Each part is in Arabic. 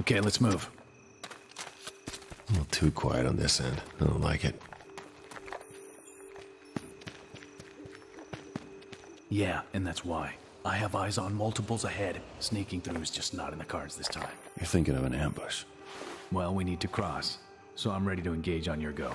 Okay, let's move. A little too quiet on this end. I don't like it. Yeah, and that's why. I have eyes on multiples ahead. Sneaking through is just not in the cards this time. You're thinking of an ambush. Well, we need to cross, so I'm ready to engage on your go.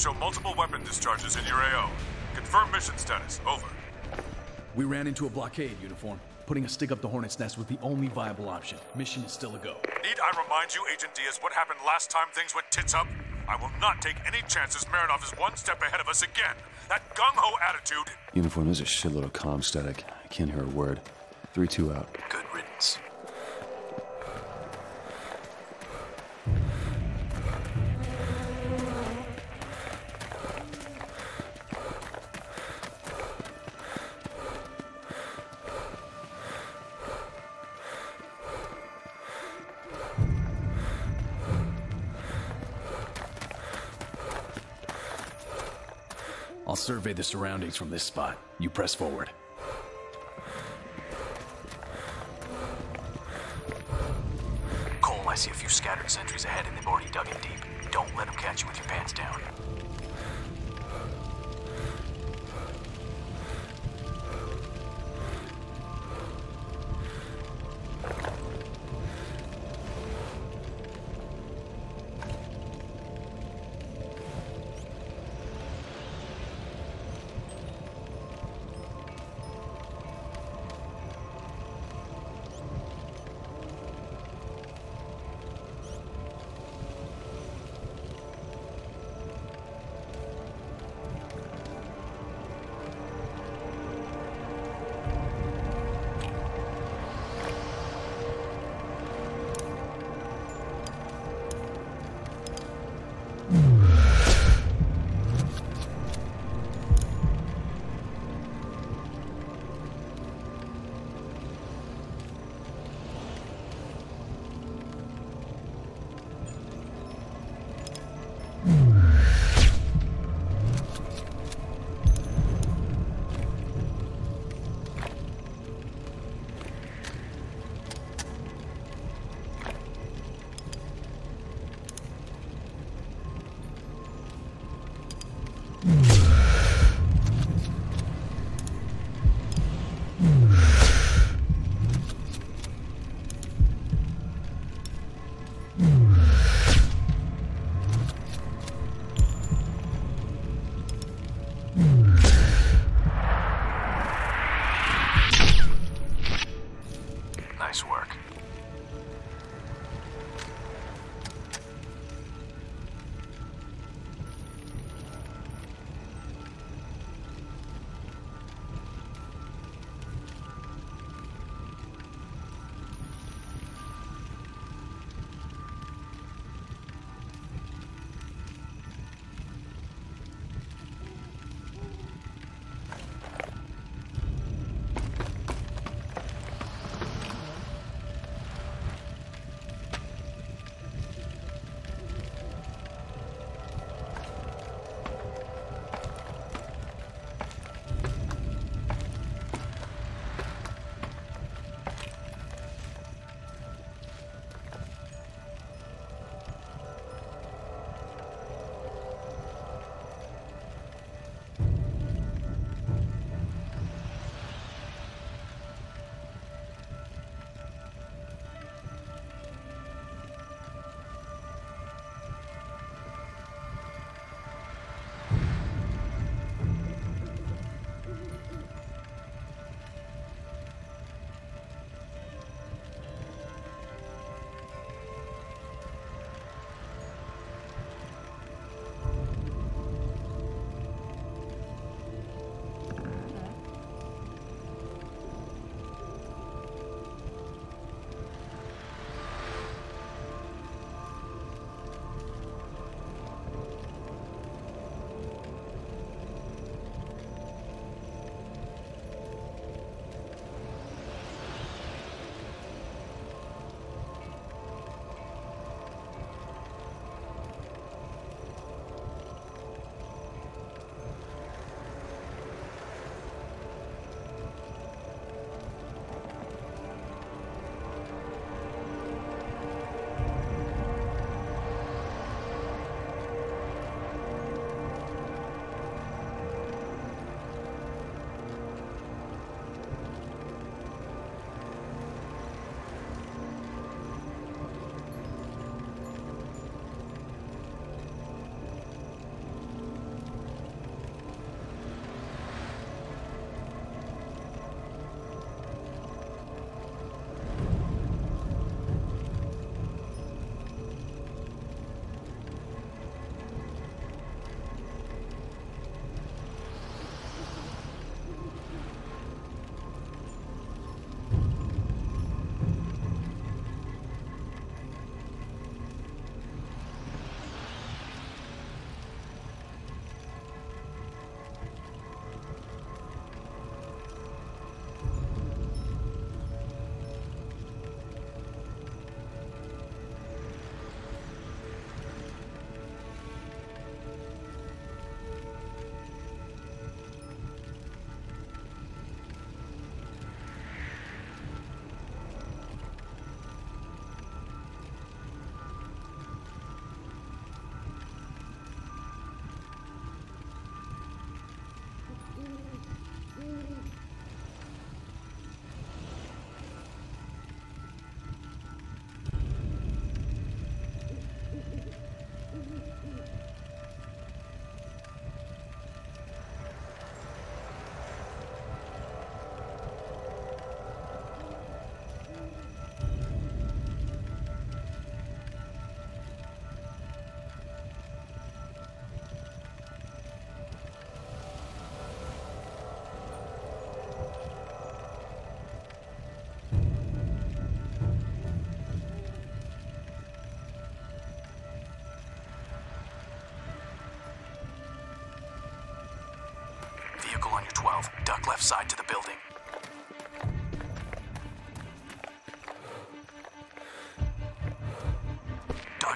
Show multiple weapon discharges in your AO. Confirm mission status. Over. We ran into a blockade uniform. Putting a stick up the Hornet's nest was the only viable option. Mission is still a go. Need I remind you, Agent Diaz, what happened last time things went tits up? I will not take any chances Marinov is one step ahead of us again. That gung-ho attitude... Uniform, there's a shitload of comm static. I can't hear a word. 3-2 out. Good riddance. Survey the surroundings from this spot. You press forward.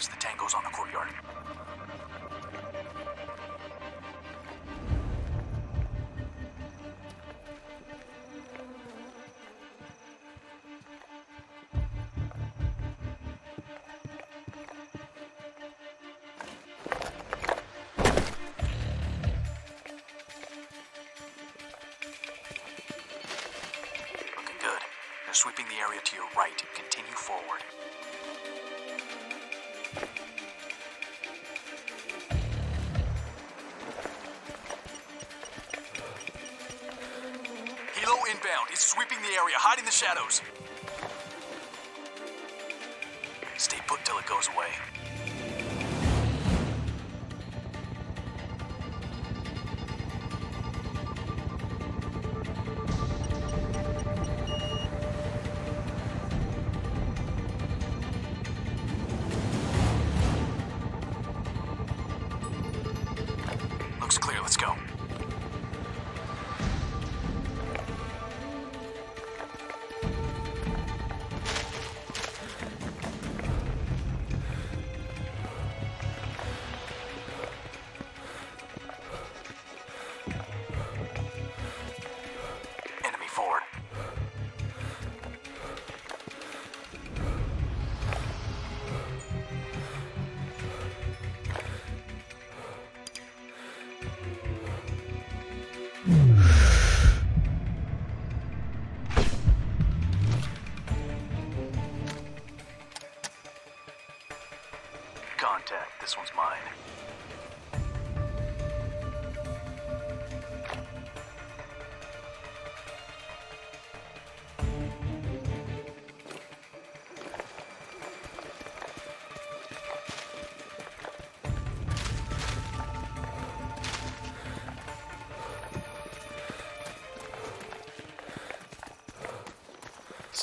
The tangos on the courtyard.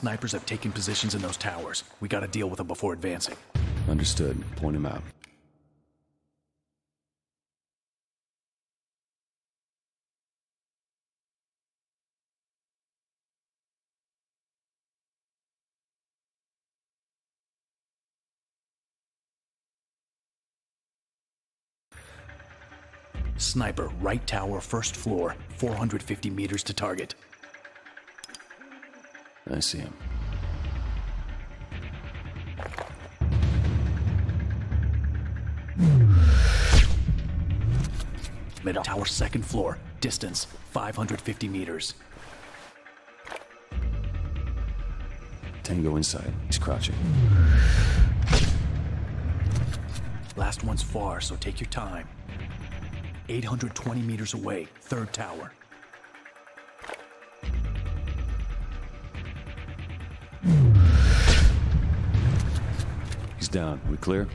Snipers have taken positions in those towers. We gotta deal with them before advancing. Understood. Point him out. Sniper, right tower, first floor, 450 meters to target. I see him. Middle tower, second floor, distance 550 meters. Tango inside. He's crouching. Last one's far, so take your time. 820 meters away, third tower. down. We clear?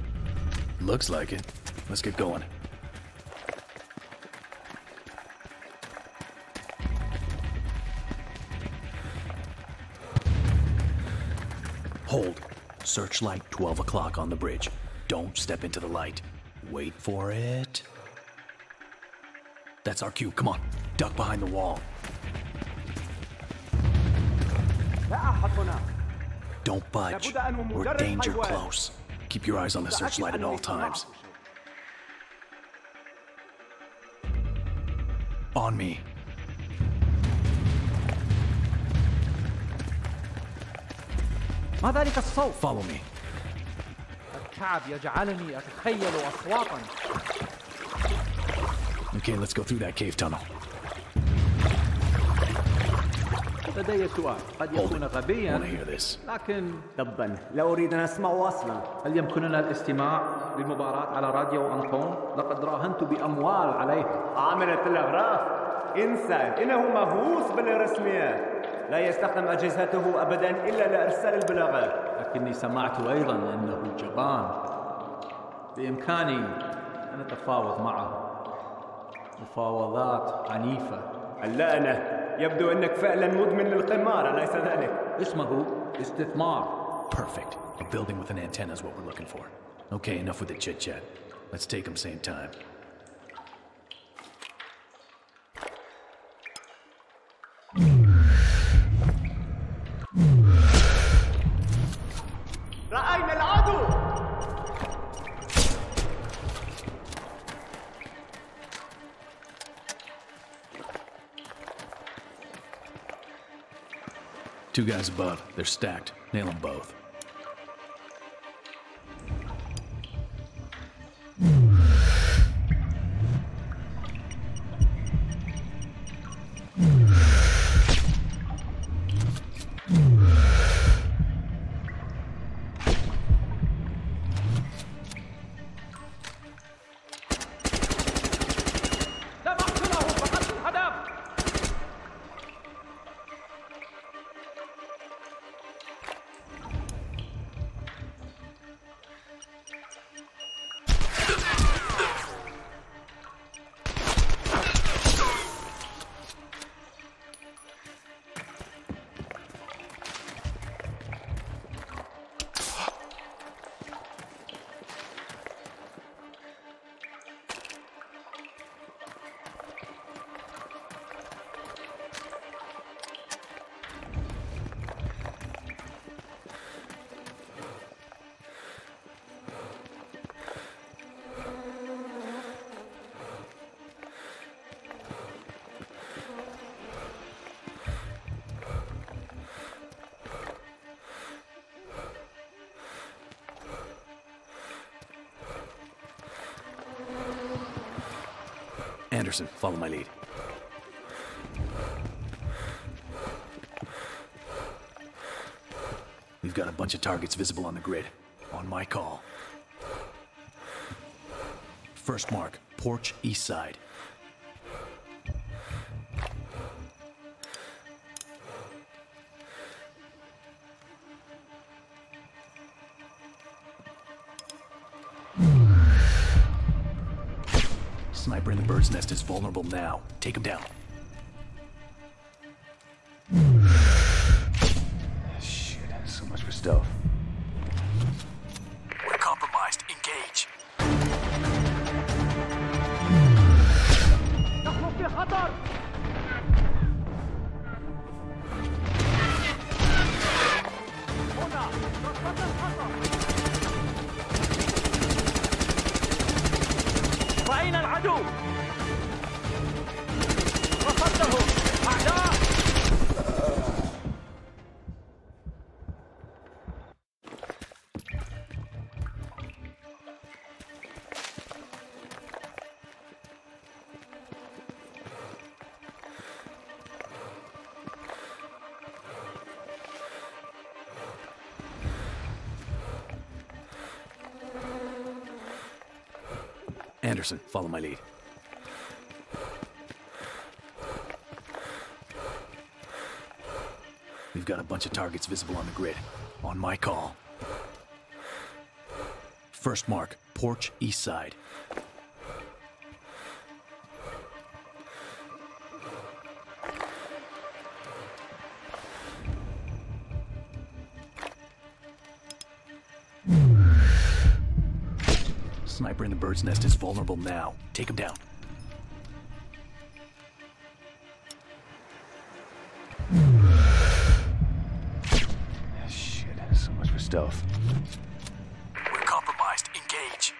Looks like it. Let's get going. Hold. Searchlight 12 o'clock on the bridge. Don't step into the light. Wait for it. That's our cue. Come on. Duck behind the wall. Don't budge. We're danger close. Keep your eyes on the searchlight at all times. On me. ما ذلك الصوت Follow me. الكعب يجعلني أتخيل أصواتا Okay, let's go through that cave tunnel. لدي سؤال. قد يكون غبيا. لكن تبا لا أريد أن أسمع أصلا. هل يمكننا الاستماع للمباراة على راديو أنطون؟ لقد راهنت بأموال عليها عامل التلغراف. انسى إنه مهووس بالرسميات لا يستخدم أجهزته أبدا إلا لإرسال البلاغات. لكني سمعت أيضا أنه جبان. بإمكاني أن أتفاوض معه. مفاوضات عنيفة. اللعنة يبدو أنك فعلا مدمن للقمار أليس ذلك؟ اسمه استثمار Perfect. A building with an antenna is what we're looking for. Okay, enough with the chit chat. Let's take them same time. Guys above. They're stacked. Nail them both. Anderson, follow my lead. We've got a bunch of targets visible on the grid. On my call. First mark, porch east side. Sniper bird's nest is vulnerable now. Take him down. Anderson, follow my lead. We've got a bunch of targets visible on the grid. On my call. First mark, porch east side. bird's nest is vulnerable now. Take him down. Shit, so much for stealth. We're compromised. Engage.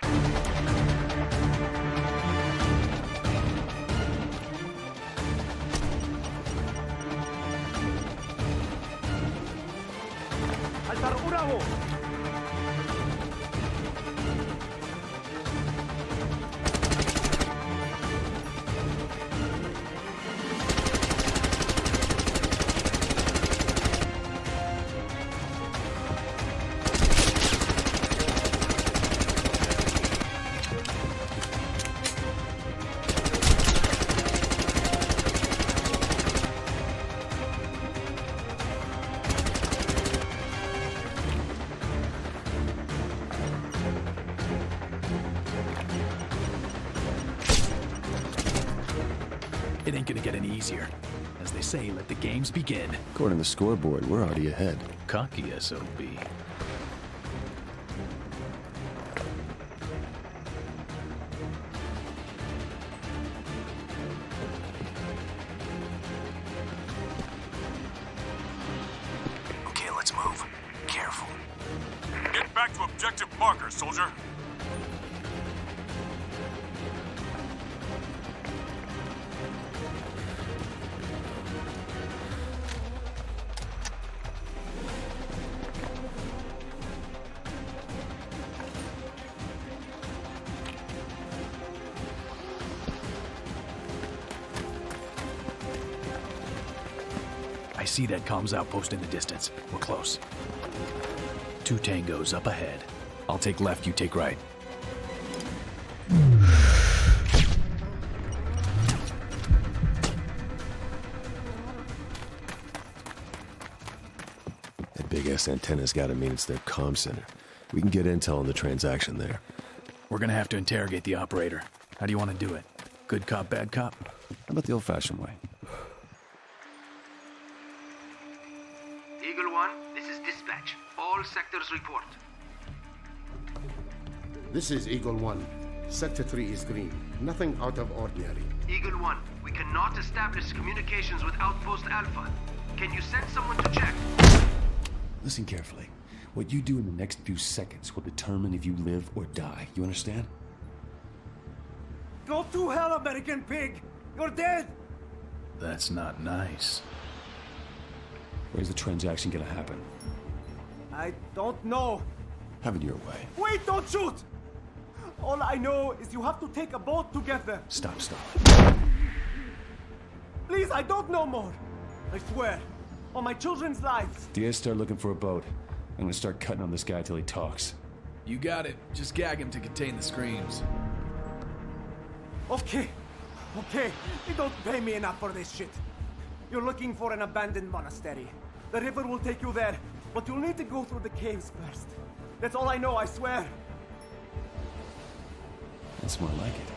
Altar Bravo! Begin. According to the scoreboard, we're already ahead. Cocky SOB. See that comms outpost in the distance. We're close. Two tangos up ahead. I'll take left, you take right. That big ass antenna's gotta mean it's their comm center. We can get intel on the transaction there. We're gonna have to interrogate the operator. How do you want to do it? Good cop, bad cop? How about the old fashioned way? Report. This is Eagle 1. Sector 3 is green. Nothing out of ordinary. Eagle 1, we cannot establish communications with Outpost Alpha. Can you send someone to check? Listen carefully. What you do in the next few seconds will determine if you live or die. You understand? Go to hell, American pig! You're dead! That's not nice. Where's the transaction gonna happen? I don't know. Have it your way. Wait, don't shoot! All I know is you have to take a boat together. Stop, stop. Please, I don't know more. I swear. On my children's lives. Diaz, start looking for a boat. I'm gonna start cutting on this guy till he talks. You got it. Just gag him to contain the screams. Okay. Okay. You don't pay me enough for this shit. You're looking for an abandoned monastery. The river will take you there, but you'll need to go through the caves first. That's all I know, I swear. That's more like it.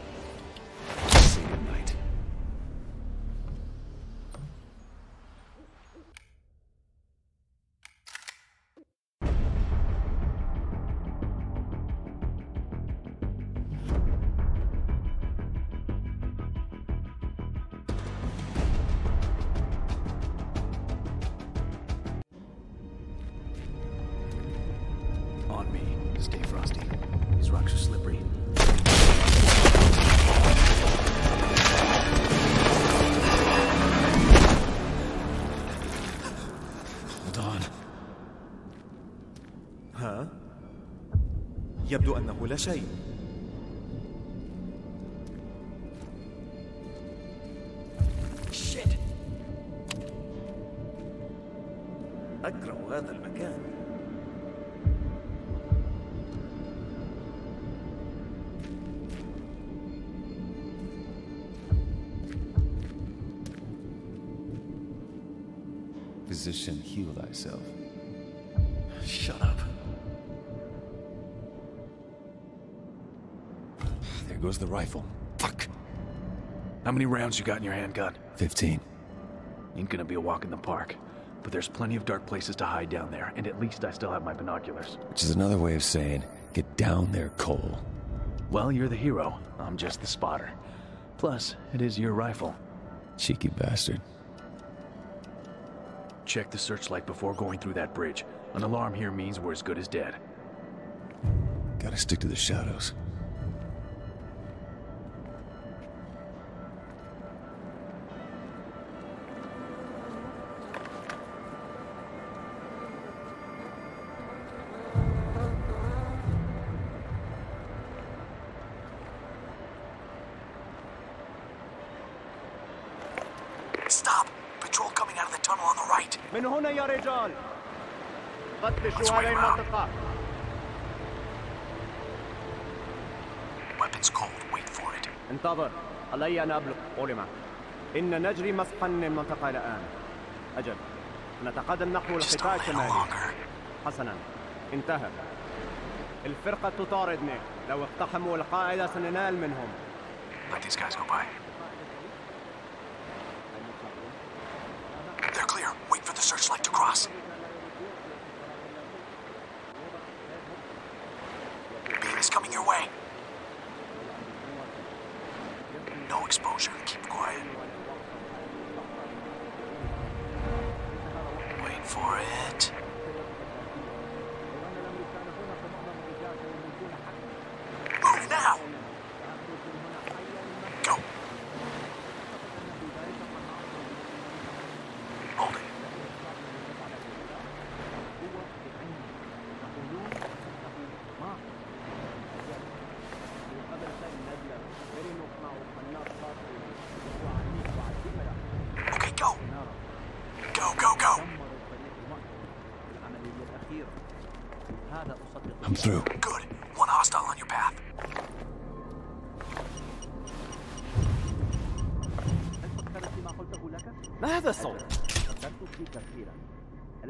لا شيء. There goes the rifle. Fuck. How many rounds you got in your handgun? 15. Ain't gonna be a walk in the park. But there's plenty of dark places to hide down there, and at least I still have my binoculars. Which is another way of saying, get down there, Cole. Well, you're the hero. I'm just the spotter. Plus, it is your rifle. Cheeky bastard. Check the searchlight before going through that bridge. An alarm here means we're as good as dead. Gotta stick to the shadows. Let's wait. Weapons cold. Wait for it. انتظر. علي أن أبلغ أولما. إن نجري مسحا للمنطقة الآن. أجل. نتقدم نحو القطاع الشمالي. حسنا. انتهى. الفرقة تطاردني. لو اقتحموا القاعدة سننال منهم. Let these guys go by.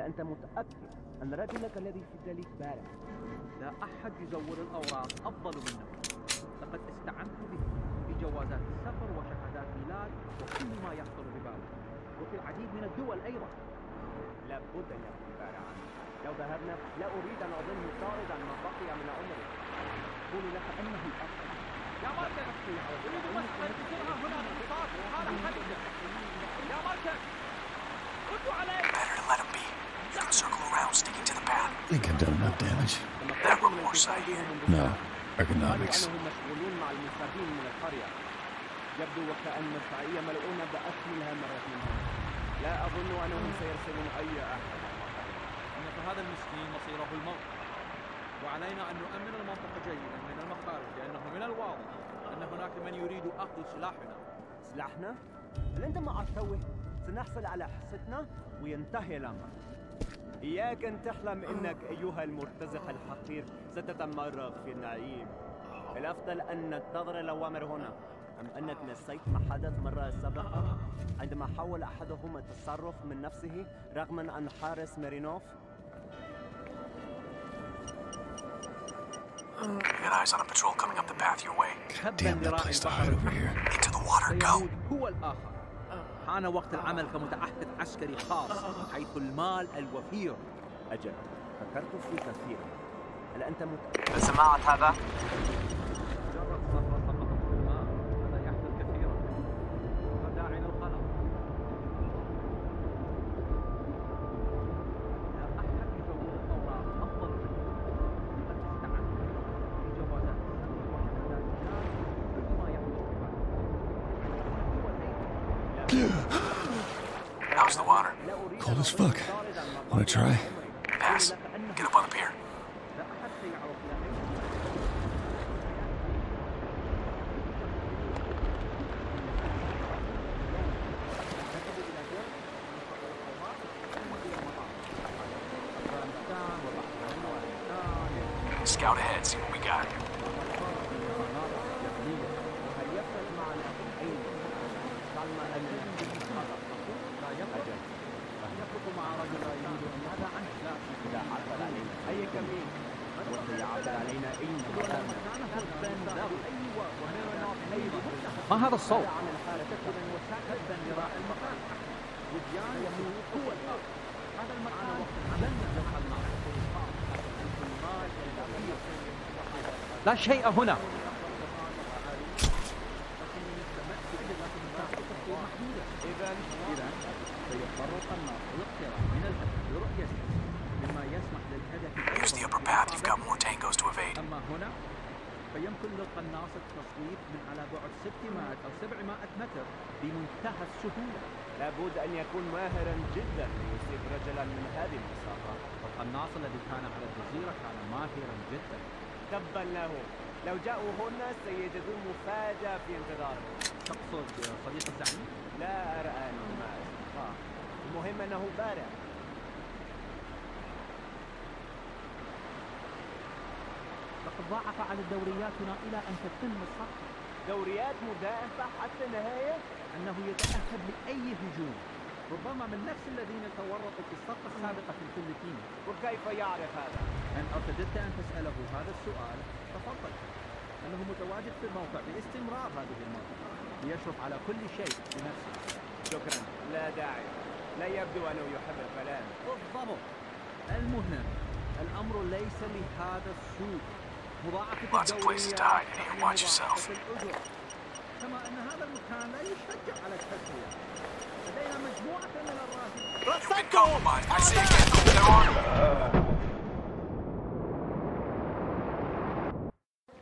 أنت متأكد أن رجلك الذي في الدليل بارع لا أحد يزور الأوراق أفضل منك. لقد استعنت به في جوازات السفر وشهادات ميلاد وكل ما يخطر ببالك. وفي العديد من الدول أيضا. لابد أن يكون بارعا لو ذهبنا لا أريد أن أظن طاردا ما بقي من عمري. أقول لك أنه الأفضل يا مركز أريد مسألة بسرعة هنا بالقطار وهذا الحدث يا مركز ردوا علي Better to let him be. You can circle around, sticking to the path. I think I've done enough damage. That were more side here. No. Ergonomics. يبدو وكأن الفعية ملعونة بأكملها مرة منهم لا أظن أنهم سيرسلون أي أحد أن هذا المسكين مصيره الموت وعلينا أن نؤمن المنطقة جيدا من المخارج لأنه من الواضح أن هناك من يريد أخذ سلاحنا سلاحنا؟ هل أنت ما أشوه؟ سنحصل على حصتنا وينتهي الأمر إياك أن تحلم إنك أيها المرتزق الحقير ستتمرغ في النعيم. الأفضل أن ننتظر الأوامر هنا. أم أنك نسيت ما حدث مرة سابقة عندما حاول أحدهم التصرف من نفسه رغم أن حارس مارينوف؟ Got eyes on a patrol coming up the path your way. Damn that place to hide over here. Into the water, go! هو الآخر. حان وقت العمل كمتعهد عسكري خاص حيث المال الوفير أجل فكرت فيه كثيرا هل أنت متأكد سمعت هذا؟ مجرد صخرة سقطت في الماء هذا يحدث كثيرا لا داعي للقلق لا أحد يزور الأوراق أفضل منك قد استعنت في جوازات السفر وشهادات الميلاد كل ما يحدث ببالك How's the water? Cold as fuck. Wanna try? Pass. Get up on the pier. لا أحد سيعرف لا أي Scout ahead, see what we got. مع رجل لا يريد ان ماذا عنه لا لا عبر علينا اي كمين وسيعبر علينا اين ما هذا الصوت؟ تبا لراء المكان وديان يموت هو الآخر هذا المكان لن يزرع النار لا شيء هنا. إذا إذا سيضطر القناص الاقتراب من الهدف لرؤيته مما يسمح للهدف Use the upper path, you've got more tangos to evade. أما هنا فيمكن للقناص التصويت من على بعد 600 أو 700 متر بمنتهى السهولة. لابد أن يكون ماهرا جدا ليصيب رجلا من هذه المسافة. القناص الذي كان على الجزيرة كان ماهرا جدا. تبا له. لو جاءوا هنا سيجدون مفاجأة في انتظارهم. تقصد صديق الزعيم؟ لا أرى أنه ما أصدقاء المهم أنه بارع. لقد ضاعف عدد دورياتنا إلى أن تتم الصفقة. دوريات مضاعفة حتى النهاية؟ أنه يتأهب لأي هجوم. ربما من نفس الذين تورطوا في الصفقة السابقة في الفلبين وكيف يعرف هذا؟ إن أرتدت أن تسأله هذا السؤال تفضل. أنه متواجد في الموقع باستمرار هذه المرة ليشرف على كل شيء بنفسه. شكرا. لا داعي. لا يبدو أنه يحب الكلام. بالضبط. المهم الأمر ليس لهذا السوء. مضاعفة Lots of places to hide in here. Watch yourself. الأجر. كما أن هذا المكان لا يشجع على التسوية.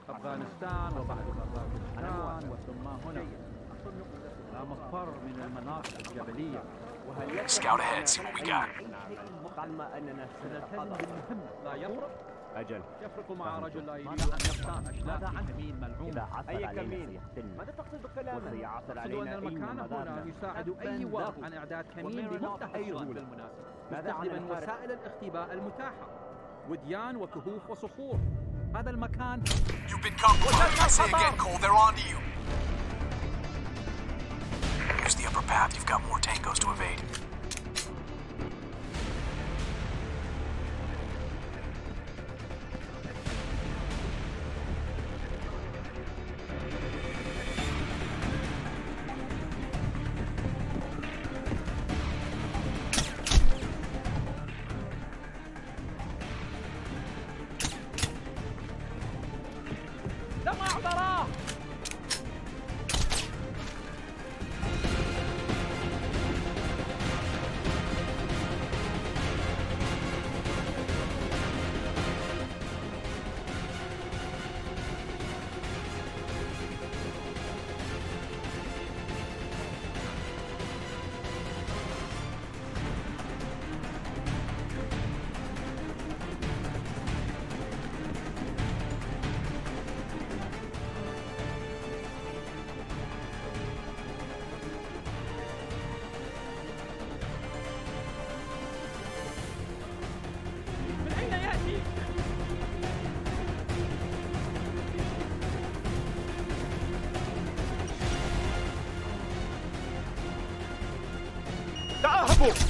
أفغانستان وبعدها باكستان وثم هنا لا مفر من المناطق الجبلية وهل Scout ahead, see what we got. أجل. يفرق مع رجل لا يريد أن يختار أشلاء كمين ملعون. أي كمين؟ ماذا تقصد بكلامك؟ أقصد أن المكان هنا يساعد أي واحد عن إعداد كمين بمنتهى السهولة مستخدما وسائل الاختباء المتاحة. وديان وكهوف وصخور. هذا المكان. You've been compromised. I say again, Cole, they're on to you. Use the upper path. You've got more tangos to evade.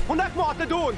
100 Morde doen.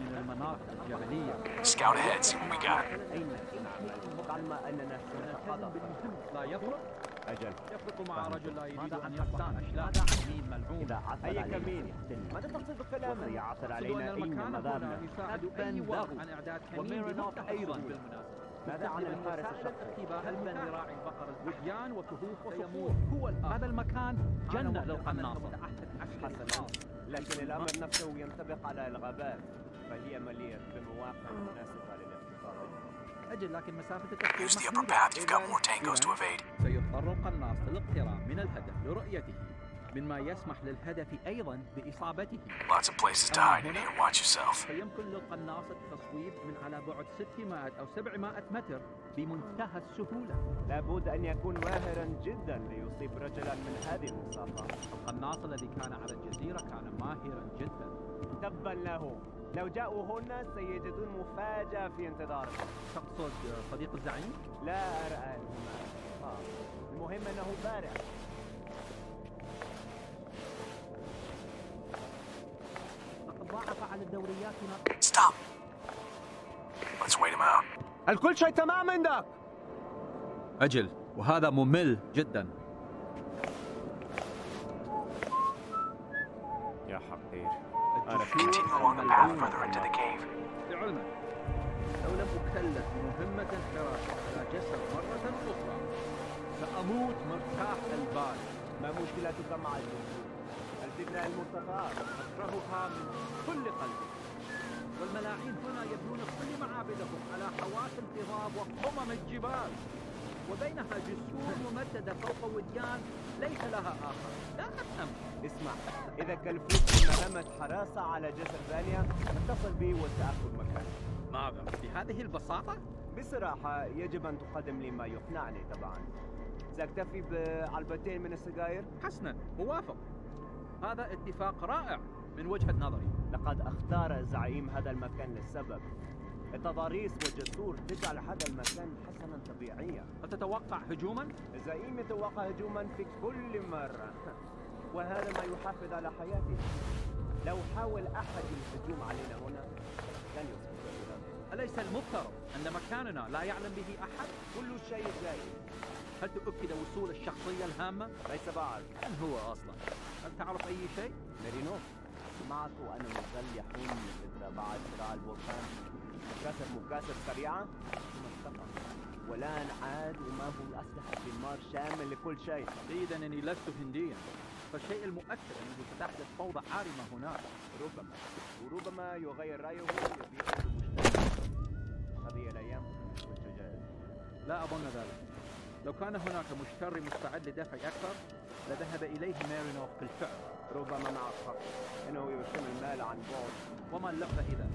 من المناطق الجبلية Scout ahead, see what we got. أننا سنتقاضى لا يفرق أجل يفرق مع رجل لا يريد أن يختار أشلاء كمين ملعون أي كمين ماذا تقصد المكان هنا يساعد أي واحد عن إعداد كمين بمنتهى السهولة ماذا عن الحارس الشخصي؟ قلبا لراعي البقر الوديان وكهوف وصخور هو هذا المكان جنة للقناصة حسنا لكن الأمر نفسه ينطبق على الغابات أجل لكن مسافة التفكير Use the upper path. You've got more tangos to evade. سيضطر القناص للاقتراب من الهدف لرؤيته مما يسمح للهدف أيضا بإصابته Lots of places to hide in here. Watch yourself. فيمكن للقناص التصويب من على بعد 600 أو 700 متر بمنتهى السهولة لابد أن يكون ماهرا جدا ليصيب رجلا من هذه المسافة القناص الذي كان على الجزيرة كان ماهرا جدا تبا له لو جاءوا هنا سيجدون مفاجأة في انتظارهم تقصد صديق الزعيم؟ لا أرى آه. المهم أنه بارع لقد ضاعف على الدوريات Stop. Let's wait him out. الكل شيء تمام عندك أجل وهذا ممل جدا يا حقير Continue along the path further into the cave. لعلمك لو لم أكلف بمهمة حراسة على جسد مرة أخرى سأموت مرتاح البال. ما مشكلتك مع الجمهور؟ الفكرة المرتفعة أكرهها من كل قلبي. والملاعين هنا يبنون كل معابدهم على حواس الهضاب وقمم الجبال. وبينها جسور ممددة فوق وديان ليس لها آخر. لا أفهم اسمع إذا كلفوك مهمة حراسة على جسر ثانية اتصل بي وسأخذ مكانك ماذا؟ بهذه البساطة؟ بصراحة يجب أن تقدم لي ما يقنعني طبعا. سأكتفي بعلبتين من السجاير؟ حسنا موافق. هذا اتفاق رائع من وجهة نظري. لقد أختار زعيم هذا المكان للسبب. التضاريس والجسور تجعل هذا المكان حسنا طبيعيا هل تتوقع هجوما؟ الزعيم يتوقع هجوما في كل مرة وهذا ما يحافظ على حياته لو حاول أحد الهجوم علينا هنا لن يصبح أليس المفترض أن مكاننا لا يعلم به أحد؟ كل شيء جيد هل تؤكد وصول الشخصية الهامة؟ ليس بعد من هو أصلا؟ هل تعرف أي شيء؟ ميرينوف سمعت أن يحوم إثر بعد صراع البركان مكاسر مكاسر سريعة. والآن عاد ومعه الأسلحة بالنار شامل لكل شيء. جيدا أني لست هنديا. فالشيء المؤكد أنه ستحدث فوضى عارمة هناك. ربما وربما يغير رأيه يبيع المشتري. هذه الأيام والشجاعة. لا أظن ذلك. لو كان هناك مشتري مستعد لدفع أكثر لذهب إليه مارينوف بالفعل. ربما معك حق إنه يرسم المال عن بعد. وما اللعبة إذا؟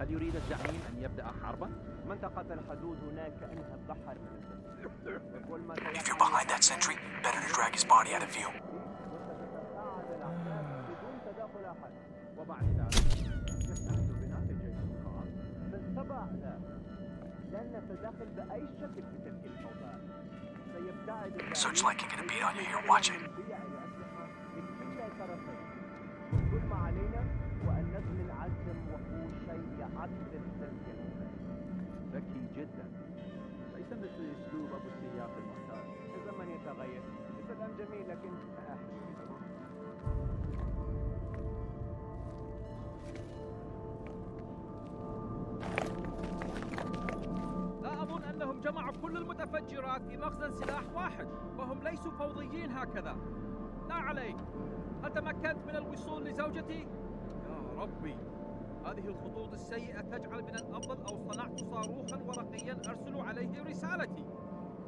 هل يريد الزعيم أن يبدأ حربا؟ منطقة الحدود هناك كأنها بحر كل ما If you're behind that sentry, better to drag his body out of view. بدون تدخل أحد. وبعد ذلك يستعد بناء الجيش الخاص بالطبع لا لن نتدخل بأي شكل في تلك الفوضى سيبتعد Searchlight kicking a beat on you here, watch it. كل ما علينا وأن نبني العزم وهو شيء يعزز تلك ذكي جدا. ليس مثل أسلوب أبو السياف المعتاد الزمن يتغير؟ الكلام جميل لكن لا أظن أنهم جمعوا كل المتفجرات في مخزن سلاح واحد وهم ليسوا فوضيين هكذا. لا عليك. هل تمكنت من الوصول لزوجتي؟ يا ربي. هذه الخطوط السيئة تجعل من الأفضل أو صنعت صاروخا ورقيا أرسل عليه رسالتي.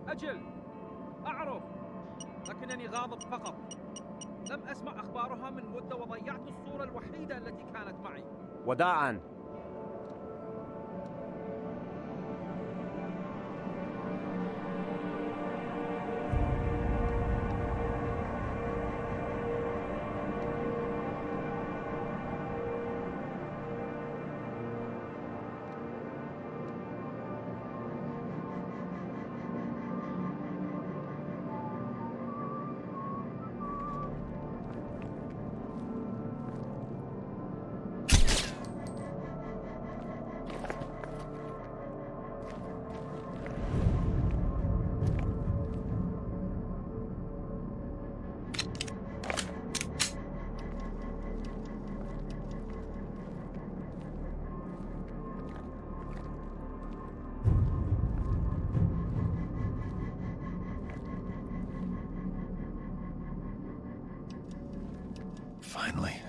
أجل. أعرف. لكنني غاضب فقط. لم أسمع أخبارها من مدة وضيعت الصورة الوحيدة التي كانت معي. وداعا.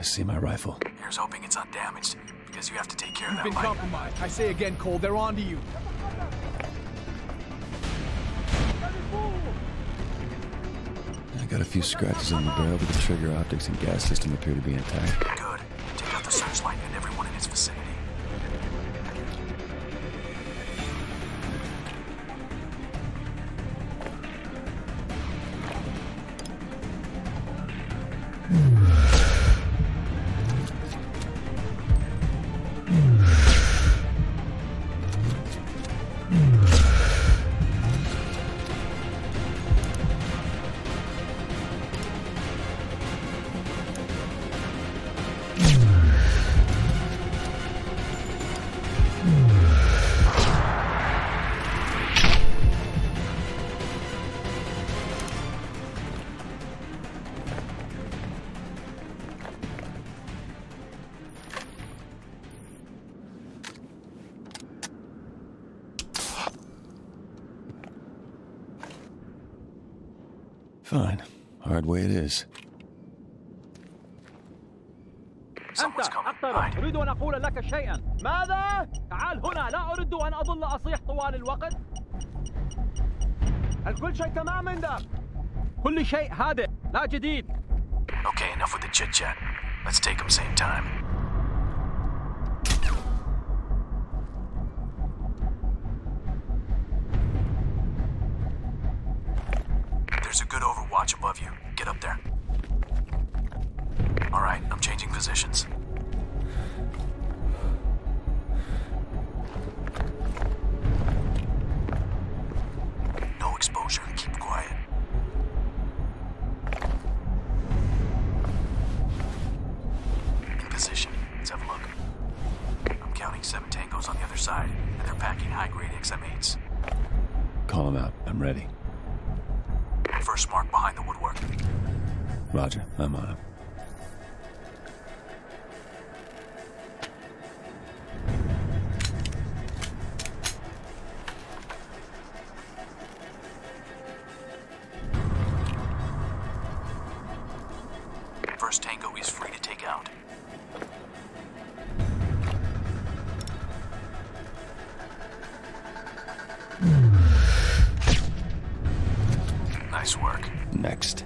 I see my rifle. Here's hoping it's undamaged, because you have to take care of You've been light. compromised. I say again, Cole, they're on to you. I got a few scratches on the barrel, but the trigger optics and gas system appear to be intact. Fine. Hard way it is. أنت أقترب أريد أن أقول لك شيئا ماذا؟ تعال هنا لا أريد أن أظل أصيح طوال الوقت الكل شيء تمام عندك كل شيء هادئ لا جديد Okay, enough with the chit-chat. Let's take them same time. Tango is free to take out. Nice work. Next.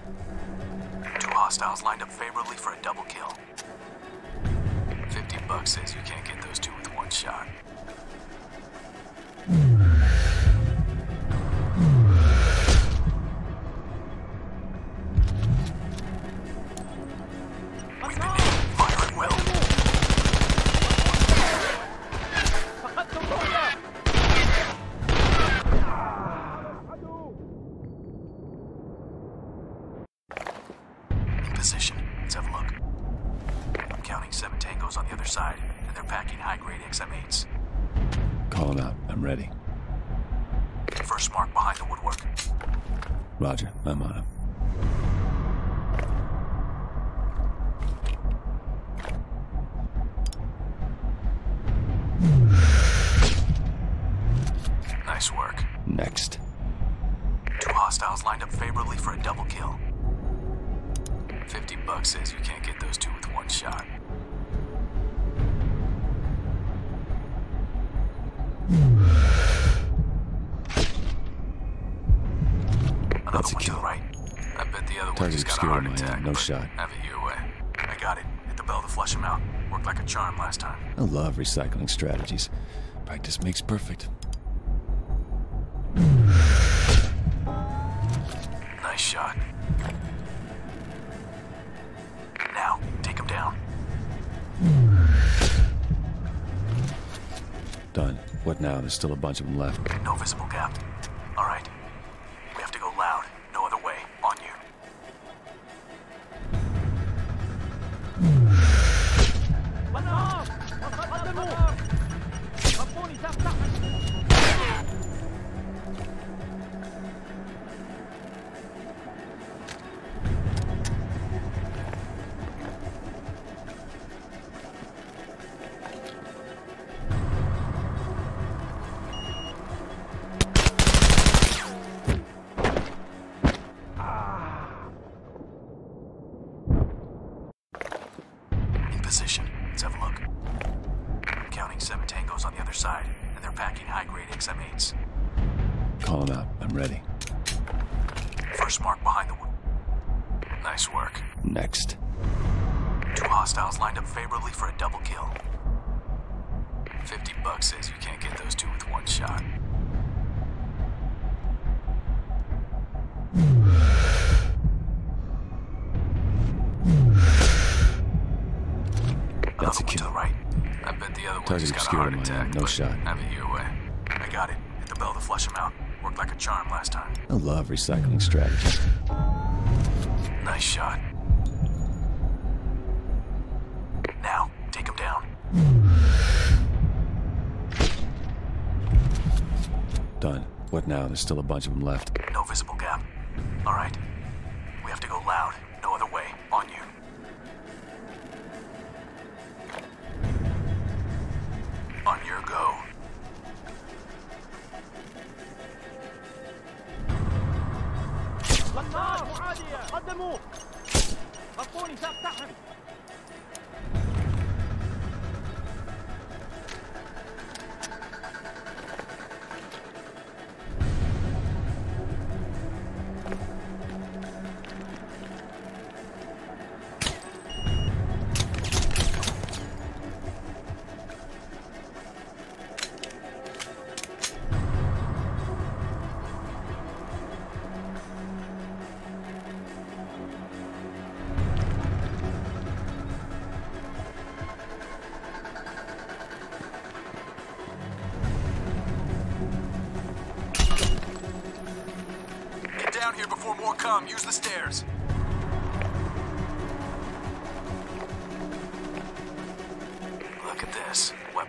Two hostiles lined up favorably for a double kill. 50 bucks says you can't get those two with one shot. Got it. Hit the bell to flush him out. Worked like a charm last time. I love recycling strategies. Practice makes perfect. Nice shot. Now, take him down. Done. What now? There's still a bunch of them left. No visible gap. kill. Right. I bet the other Target obscured got attack, No shot. Have it your way. I got it. Hit the bell to flush him out. Worked like a charm last time. I love recycling strategies. Nice shot. Now, take him down. Done. What now? There's still a bunch of them left. No visible guy.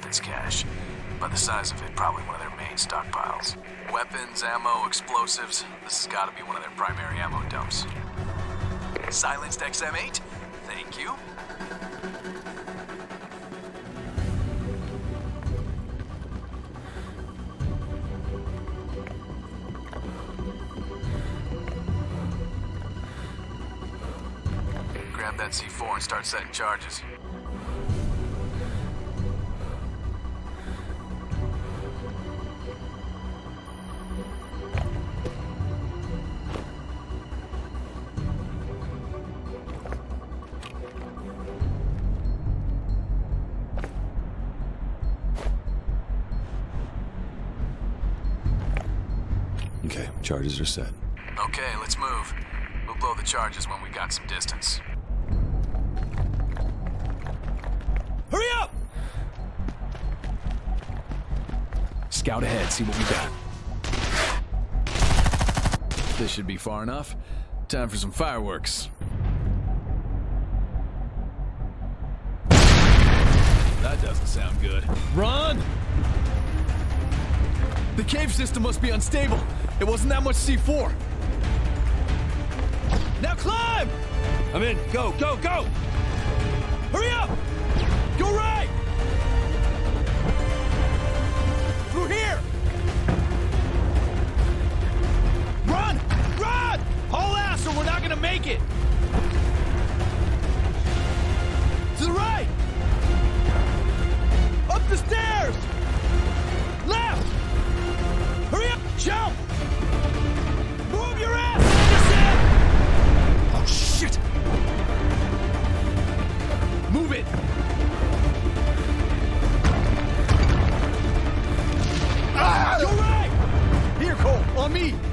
This. Cache. By the size of it, probably one of their main stockpiles. Weapons, ammo, explosives. This has got to be one of their primary ammo dumps. Silenced XM8? Thank you. Grab that C4 and start setting charges. Okay, are set. Okay, let's move. We'll blow the charges when we got some distance. Hurry up! Scout ahead, see what we got. This should be far enough. Time for some fireworks. That doesn't sound good. Run! The cave system must be unstable. It wasn't that much C4. Now climb! I'm in. Go, go, go! Hurry up! Go right! Through here! Run! Run! Haul ass or we're not gonna make it! To the right! Up the stairs! Left! Hurry up! Jump! Marco, on me!